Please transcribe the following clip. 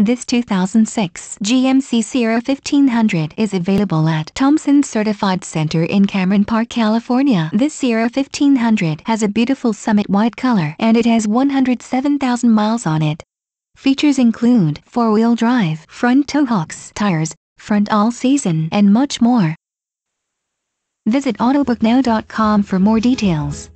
This 2006 GMC Sierra 1500 is available at Thompson Certified Center in Cameron Park, California. This Sierra 1500 has a beautiful summit white color and it has 107,000 miles on it. Features include four-wheel drive, front tow hooks, tires, front all-season, and much more. Visit Autobooknow.com for more details.